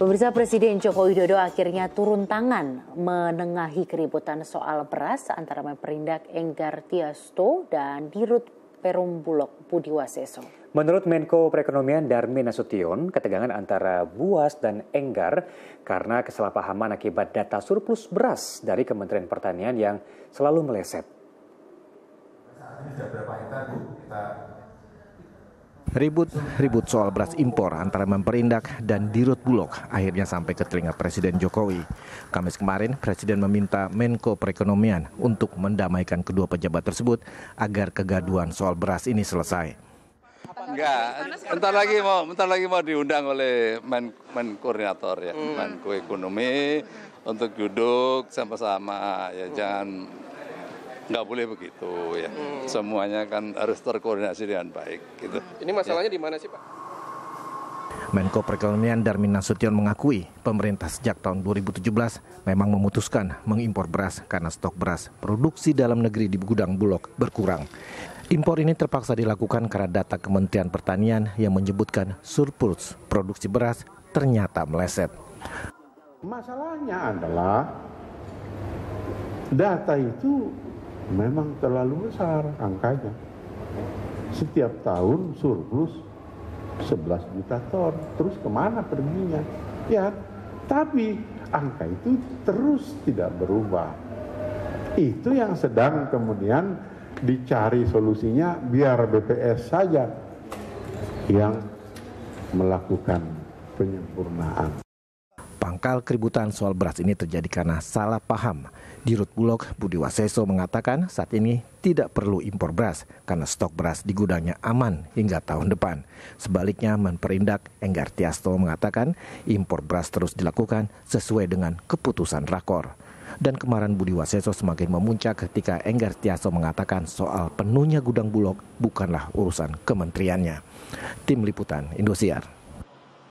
Pemirsa Presiden Joko Widodo akhirnya turun tangan menengahi keributan soal beras antara Memperindak Enggar Tiasto dan Dirut Perum Bulog Budi Waseso. Menurut Menko Perekonomian Darmin Nasution, ketegangan antara Buas dan Enggar karena kesalahpahaman akibat data surplus beras dari Kementerian Pertanian yang selalu meleset. Saat ini sudah berapa hektar Bu kita Ribut-ribut soal beras impor antara Memperindak dan Dirut Bulog akhirnya sampai ke telinga Presiden Jokowi. Kamis kemarin, Presiden meminta Menko Perekonomian untuk mendamaikan kedua pejabat tersebut agar kegaduhan soal beras ini selesai. Enggak, entar lagi mau entar lagi mau diundang oleh men, men koordinator ya, hmm. Menko Ekonomi untuk duduk sama-sama ya jangan nggak boleh begitu ya. Hmm. Semuanya kan harus terkoordinasi dengan baik. Gitu. Ini masalahnya ya. di mana sih Pak? Menko Perekonomian Darmin Nasution mengakui pemerintah sejak tahun 2017 memang memutuskan mengimpor beras karena stok beras produksi dalam negeri di gudang Bulog berkurang. Impor ini terpaksa dilakukan karena data Kementerian Pertanian yang menyebutkan surplus produksi beras ternyata meleset. Masalahnya adalah data itu memang terlalu besar angkanya. Setiap tahun surplus 11 juta ton, terus ke mana perginya? Ya, tapi angka itu terus tidak berubah. Itu yang sedang kemudian dicari solusinya biar BPS saja yang melakukan penyempurnaan. Pangkal keributan soal beras ini terjadi karena salah paham. Dirut Bulog Budi Waseso mengatakan saat ini tidak perlu impor beras karena stok beras di gudangnya aman hingga tahun depan. Sebaliknya Menperindak Enggar Tiasto mengatakan impor beras terus dilakukan sesuai dengan keputusan rakor. Dan kemarin Budi Waseso semakin memuncak ketika Enggar Tiasto mengatakan soal penuhnya gudang Bulog bukanlah urusan kementeriannya. Tim Liputan Indosiar.